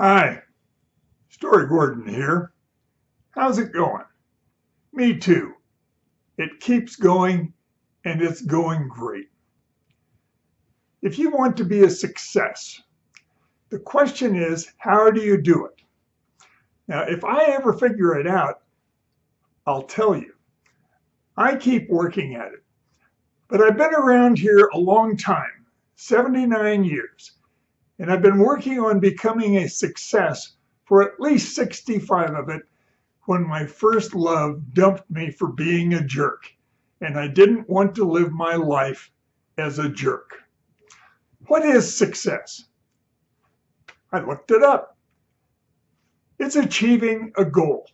Hi, Story Gordon here. How's it going? Me too. It keeps going and it's going great. If you want to be a success, the question is, how do you do it? Now, if I ever figure it out, I'll tell you. I keep working at it. But I've been around here a long time, 79 years, and I've been working on becoming a success for at least 65 of it when my first love dumped me for being a jerk, and I didn't want to live my life as a jerk. What is success? I looked it up. It's achieving a goal.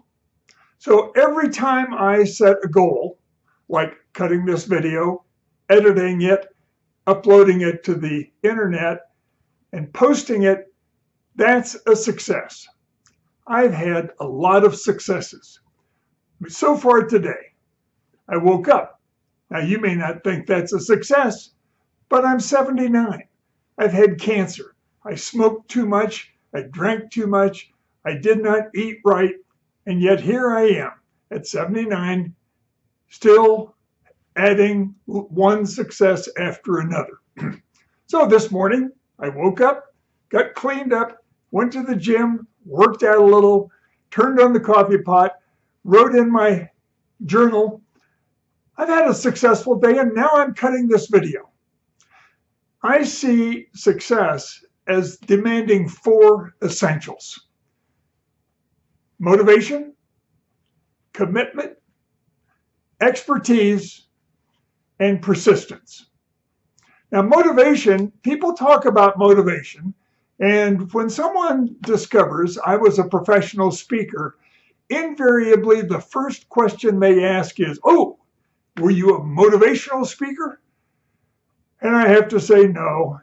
So every time I set a goal, like cutting this video, editing it, uploading it to the internet, and posting it, that's a success. I've had a lot of successes. So far today, I woke up. Now, you may not think that's a success, but I'm 79. I've had cancer. I smoked too much. I drank too much. I did not eat right. And yet here I am at 79, still adding one success after another. so this morning, I woke up, got cleaned up, went to the gym, worked out a little, turned on the coffee pot, wrote in my journal. I've had a successful day and now I'm cutting this video. I see success as demanding four essentials motivation, commitment, expertise, and persistence. Now, motivation, people talk about motivation, and when someone discovers I was a professional speaker, invariably the first question they ask is, Oh, were you a motivational speaker? And I have to say no,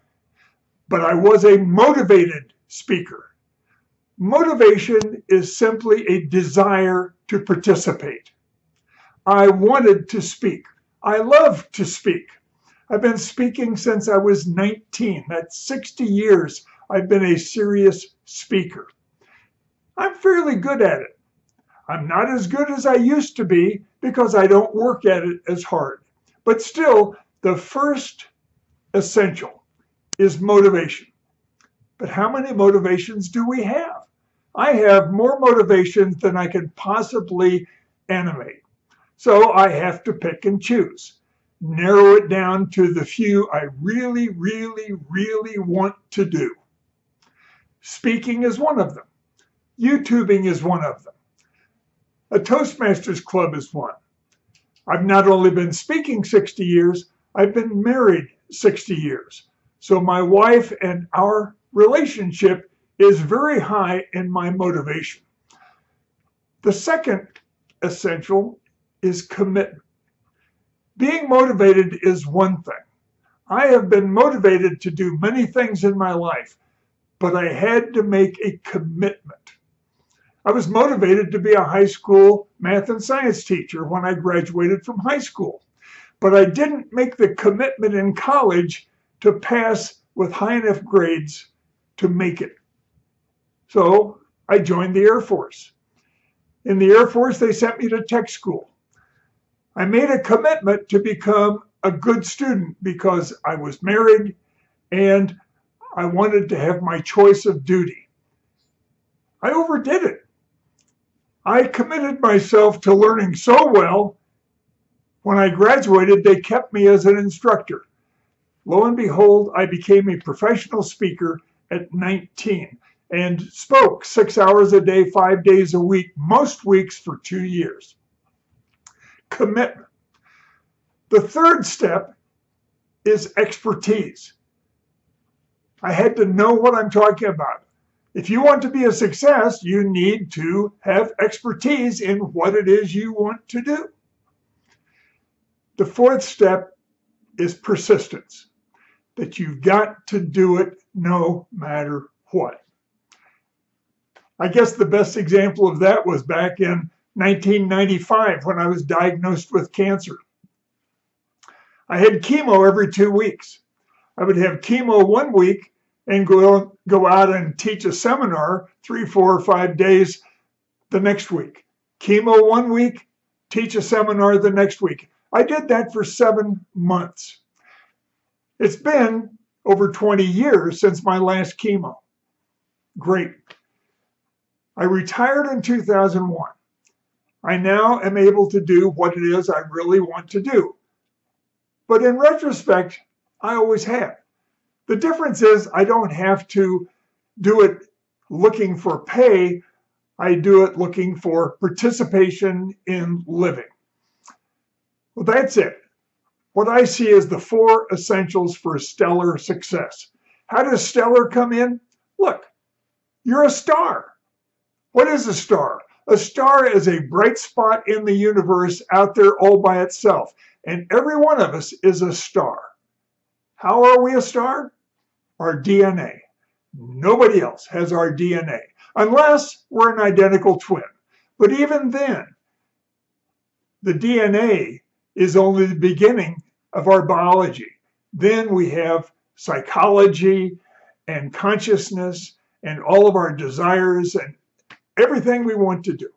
but I was a motivated speaker. Motivation is simply a desire to participate. I wanted to speak. I love to speak. I've been speaking since I was 19. That's 60 years I've been a serious speaker. I'm fairly good at it. I'm not as good as I used to be because I don't work at it as hard. But still, the first essential is motivation. But how many motivations do we have? I have more motivations than I can possibly animate. So I have to pick and choose, narrow it down to the few I really, really, really want to do. Speaking is one of them. YouTubing is one of them. A Toastmasters Club is one. I've not only been speaking 60 years, I've been married 60 years. So my wife and our relationship is very high in my motivation. The second essential is commitment. Being motivated is one thing. I have been motivated to do many things in my life, but I had to make a commitment. I was motivated to be a high school math and science teacher when I graduated from high school, but I didn't make the commitment in college to pass with high enough grades to make it. So I joined the Air Force. In the Air Force, they sent me to tech school. I made a commitment to become a good student because I was married and I wanted to have my choice of duty. I overdid it. I committed myself to learning so well. When I graduated, they kept me as an instructor. Lo and behold, I became a professional speaker at 19 and spoke six hours a day, five days a week, most weeks for two years. Commitment. The third step is expertise. I had to know what I'm talking about. If you want to be a success, you need to have expertise in what it is you want to do. The fourth step is persistence, that you've got to do it no matter what. I guess the best example of that was back in 1995 when I was diagnosed with cancer. I had chemo every two weeks. I would have chemo one week, and go, go out and teach a seminar three, four, or five days the next week. Chemo one week, teach a seminar the next week. I did that for seven months. It's been over 20 years since my last chemo. Great. I retired in 2001. I now am able to do what it is I really want to do. But in retrospect, I always have. The difference is I don't have to do it looking for pay. I do it looking for participation in living. Well, that's it. What I see as the four essentials for stellar success. How does stellar come in? Look, you're a star. What is a star? A star is a bright spot in the universe out there all by itself. And every one of us is a star. How are we a star? Our DNA. Nobody else has our DNA, unless we're an identical twin. But even then, the DNA is only the beginning of our biology. Then we have psychology and consciousness and all of our desires and everything we want to do.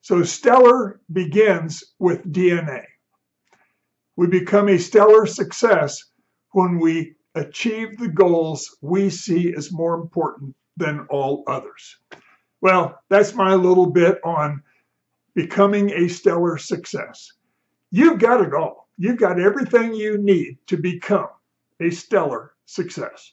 So stellar begins with DNA. We become a stellar success when we achieve the goals we see as more important than all others. Well, that's my little bit on becoming a stellar success. You've got it all. You've got everything you need to become a stellar success.